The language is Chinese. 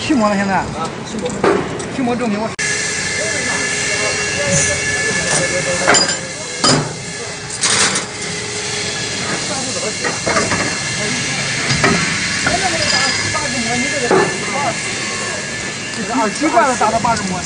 驱魔了，现在。啊，驱魔。驱魔证明我。这个耳机挂了，达到八十模。